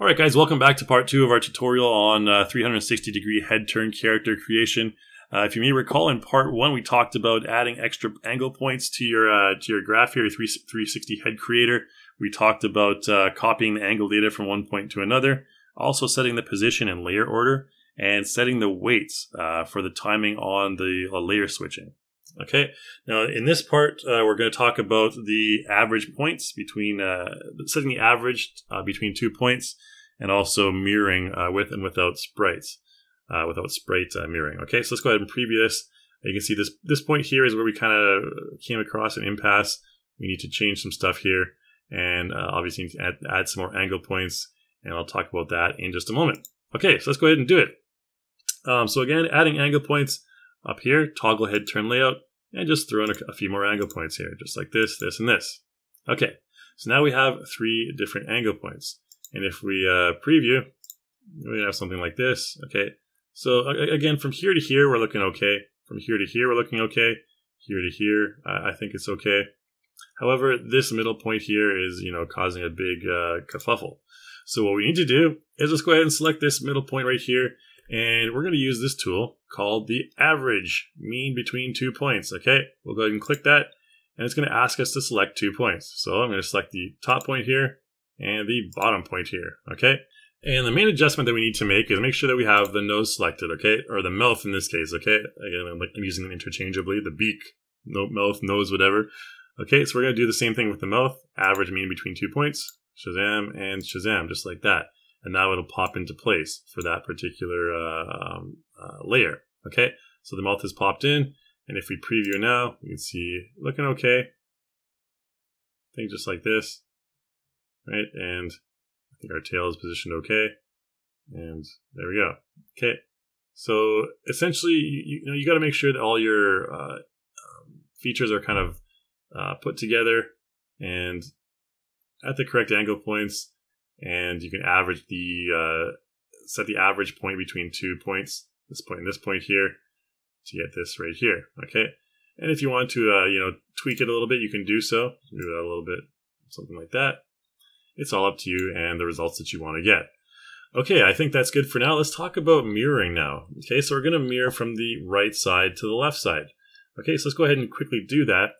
All right, guys, welcome back to part two of our tutorial on uh, 360 degree head turn character creation. Uh, if you may recall, in part one, we talked about adding extra angle points to your uh, to your graph here, 360 head creator. We talked about uh, copying the angle data from one point to another, also setting the position and layer order, and setting the weights uh, for the timing on the uh, layer switching. Okay, now in this part, uh, we're going to talk about the average points between, uh, setting the average uh, between two points and also mirroring uh, with and without sprites, uh, without sprite uh, mirroring. Okay, so let's go ahead and preview this. You can see this, this point here is where we kind of came across an impasse. We need to change some stuff here and obviously add, add some more angle points and I'll talk about that in just a moment. Okay, so let's go ahead and do it. Um, so again, adding angle points up here, toggle head turn layout, and just throw in a, a few more angle points here, just like this, this, and this. Okay, so now we have three different angle points. And if we uh, preview, we have something like this. Okay, so again, from here to here, we're looking okay. From here to here, we're looking okay. Here to here, I think it's okay. However, this middle point here is, you know, causing a big uh, kerfuffle. So what we need to do is just go ahead and select this middle point right here and we're going to use this tool called the average mean between two points. Okay, we'll go ahead and click that. And it's going to ask us to select two points. So I'm going to select the top point here and the bottom point here. Okay. And the main adjustment that we need to make is make sure that we have the nose selected, okay? Or the mouth in this case, okay? Again, I'm, using them interchangeably, the beak, no, mouth, nose, whatever. Okay, so we're going to do the same thing with the mouth. Average mean between two points. Shazam and Shazam, just like that and now it'll pop into place for that particular uh, um, uh, layer. Okay, so the mouth has popped in, and if we preview now, you can see looking okay. I think just like this, right? And I think our tail is positioned okay, and there we go. Okay, so essentially, you, you know, you got to make sure that all your uh, um, features are kind of uh, put together and at the correct angle points and you can average the uh, set the average point between two points, this point and this point here, to get this right here. Okay, and if you want to, uh, you know, tweak it a little bit, you can do so. Do that a little bit, something like that. It's all up to you and the results that you want to get. Okay, I think that's good for now. Let's talk about mirroring now. Okay, so we're going to mirror from the right side to the left side. Okay, so let's go ahead and quickly do that.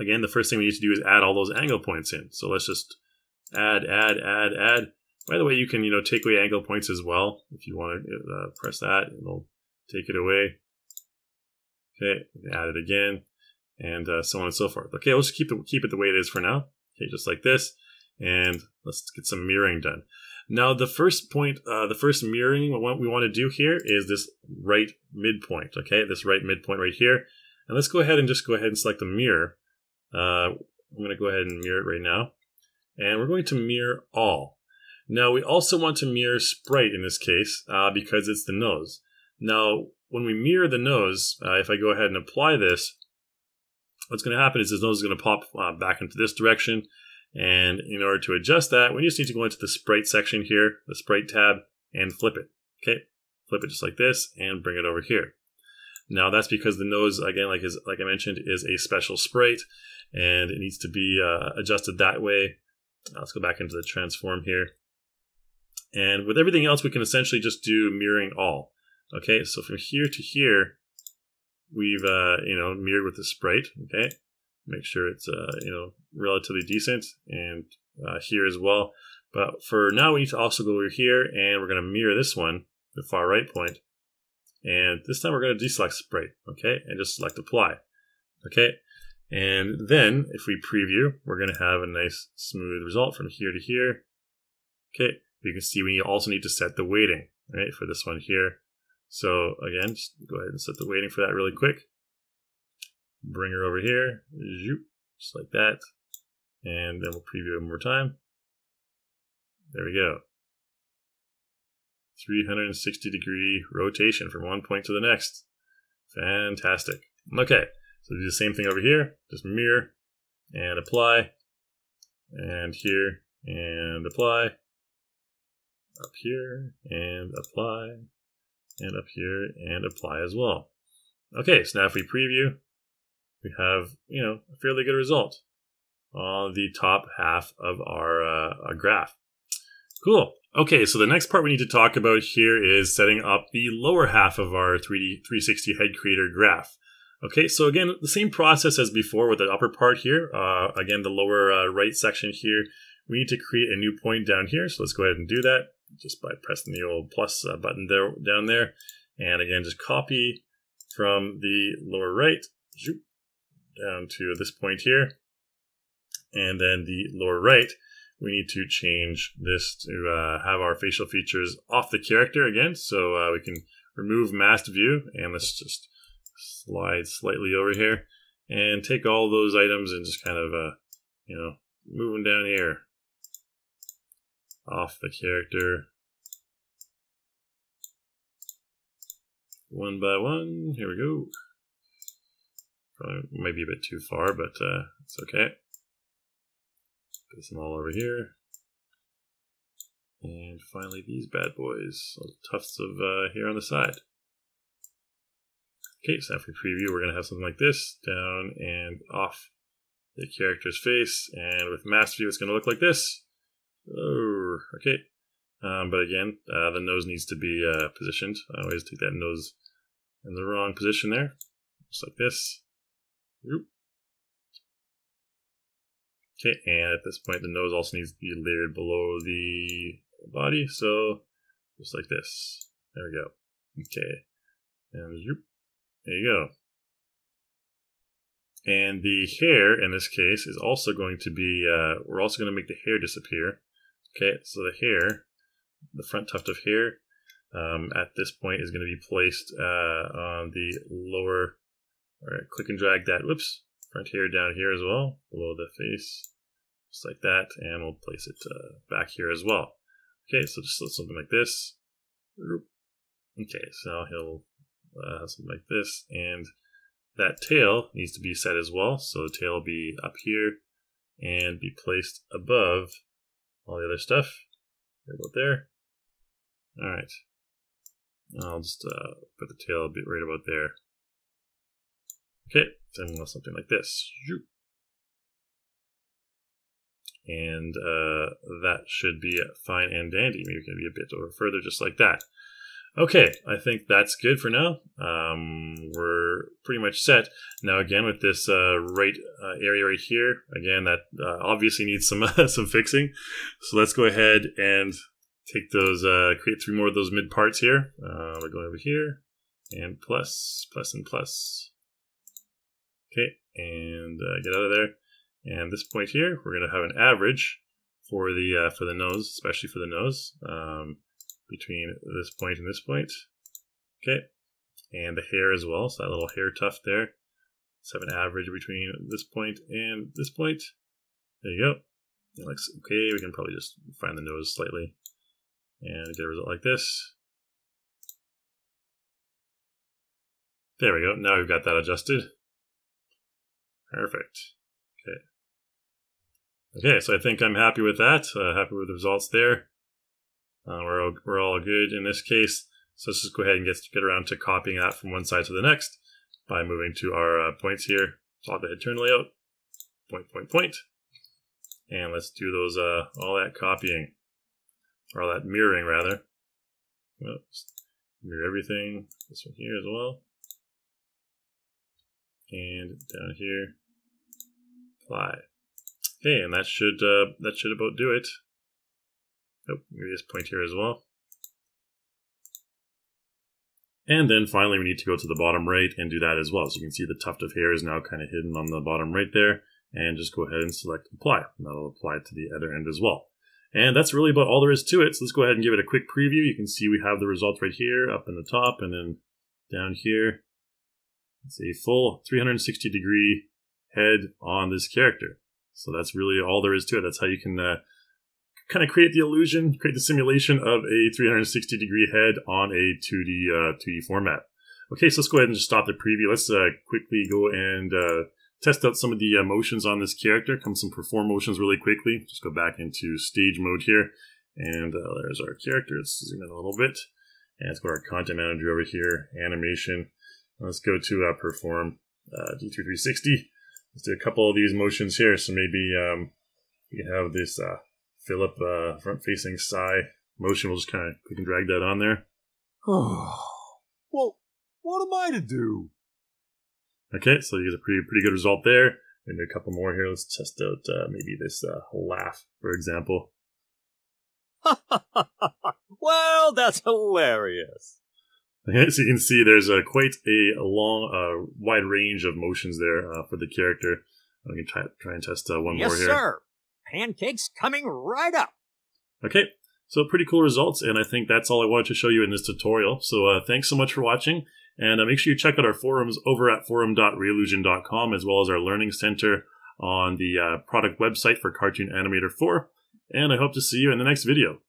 Again, the first thing we need to do is add all those angle points in. So let's just add, add, add, add. By the way, you can, you know, take away angle points as well. If you want to uh, press that, it'll take it away. Okay, add it again, and uh, so on and so forth. Okay, let's keep, the, keep it the way it is for now. Okay, just like this. And let's get some mirroring done. Now, the first point, uh, the first mirroring what we want to do here is this right midpoint, okay? This right midpoint right here. And let's go ahead and just go ahead and select the mirror. Uh, I'm going to go ahead and mirror it right now and we're going to mirror all. Now we also want to mirror sprite in this case uh, because it's the nose. Now when we mirror the nose, uh, if I go ahead and apply this, what's going to happen is this nose is going to pop uh, back into this direction. And in order to adjust that, we just need to go into the sprite section here, the sprite tab, and flip it. Okay, flip it just like this and bring it over here. Now that's because the nose, again, like is like I mentioned, is a special sprite, and it needs to be uh, adjusted that way let's go back into the transform here. And with everything else, we can essentially just do mirroring all. Okay, so from here to here, we've, uh, you know, mirrored with the sprite. Okay, make sure it's, uh, you know, relatively decent. And uh, here as well. But for now, we need to also go over here and we're going to mirror this one, the far right point. And this time we're going to deselect sprite, okay, and just select apply. Okay, and then if we preview, we're going to have a nice smooth result from here to here. Okay, you can see we also need to set the weighting, right, for this one here. So again, just go ahead and set the weighting for that really quick. Bring her over here, just like that. And then we'll preview it one more time. There we go. 360 degree rotation from one point to the next. Fantastic. Okay, so do the same thing over here, just mirror and apply, and here and apply, up here and apply, and up here and apply as well. Okay, so now if we preview, we have, you know, a fairly good result on the top half of our, uh, our graph. Cool. Okay, so the next part we need to talk about here is setting up the lower half of our 3D 360 head creator graph. Okay, so again, the same process as before with the upper part here. Uh, again, the lower uh, right section here, we need to create a new point down here. So let's go ahead and do that just by pressing the old plus uh, button there down there. And again, just copy from the lower right down to this point here. And then the lower right, we need to change this to uh, have our facial features off the character again. So uh, we can remove masked view and let's just slide slightly over here and take all those items and just kind of, uh, you know, move them down here off the character one by one. Here we go. Probably maybe a bit too far, but uh, it's okay. Put some all over here. And finally, these bad boys, little tufts of uh, hair on the side. Okay, so after preview, we're going to have something like this down and off the character's face. And with mask view, it's going to look like this. Oh, okay. Um, but again, uh, the nose needs to be uh, positioned. I always take that nose in the wrong position there, just like this. Okay, and at this point, the nose also needs to be layered below the body, so just like this. There we go. Okay, and zoop. There you go. And the hair, in this case, is also going to be, uh, we're also going to make the hair disappear. Okay, so the hair, the front tuft of hair, um, at this point is going to be placed uh, on the lower, all right, click and drag that, whoops, front hair down here as well, below the face, just like that, and we'll place it uh, back here as well. Okay, so just something like this. Okay, so he'll uh, something like this, and that tail needs to be set as well. So the tail will be up here and be placed above all the other stuff. Right about there. All right. I'll just uh, put the tail a bit right about there. Okay, then something like this. And uh, that should be fine and dandy. Maybe we can be a bit over further, just like that. Okay, I think that's good for now. Um, we're pretty much set. Now, again, with this uh, right uh, area right here, again, that uh, obviously needs some some fixing. So let's go ahead and take those, uh, create three more of those mid parts here. Uh, we're going over here, and plus, plus, and plus. Okay, and uh, get out of there. And this point here, we're going to have an average for the for the nose, especially for the nose. Um, between this point and this point. Okay. And the hair as well. So that little hair tuft there. Let's have an average between this point and this point. There you go. It looks okay. We can probably just find the nose slightly and get a result like this. There we go. Now we've got that adjusted. Perfect. Okay. Okay, so I think I'm happy with that. Uh, happy with the results there. Uh, we're, all, we're all good in this case. So let's just go ahead and get, get around to copying that from one side to the next by moving to our uh, points here. The head turn layout. Point, point, point. And let's do those, uh, all that copying. Or all that mirroring, rather. Oops. Mirror everything. This one here as well. And down here. Apply. Okay, and that should, uh, that should about do it. Oh, maybe this point here as well. And then finally, we need to go to the bottom right and do that as well. So you can see the tuft of hair is now kind of hidden on the bottom right there. And just go ahead and select apply. And that'll apply to the other end as well. And that's really about all there is to it. So let's go ahead and give it a quick preview. You can see we have the results right here up in the top and then down here. It's a full 360 degree head on this character. So that's really all there is to it. That's how you can uh, kind of create the illusion, create the simulation of a 360 degree head on a 2D uh, 2D format. Okay, so let's go ahead and just stop the preview. Let's uh, quickly go and uh, test out some of the uh, motions on this character. Come some perform motions really quickly. Just go back into stage mode here. And uh, there's our character. Let's zoom in a little bit. And let's go to our content manager over here, animation. Let's go to uh, perform D360. Let's do a couple of these motions here. So maybe um, we have this Philip uh, front facing Sigh motion. We'll just kind of click and drag that on there. well, what am I to do? Okay, so you get a pretty pretty good result there. Maybe a couple more here. Let's test out uh, maybe this uh, laugh, for example. well, that's hilarious. Okay, so you can see there's uh, quite a, long, uh, wide range of motions there uh, for the character. I'm going to try, try and test uh, one yes, more here. Yes, sir. Pancakes coming right up. Okay, so pretty cool results, and I think that's all I wanted to show you in this tutorial. So uh, thanks so much for watching, and uh, make sure you check out our forums over at forum.reallusion.com as well as our learning center on the uh, product website for Cartoon Animator 4. And I hope to see you in the next video.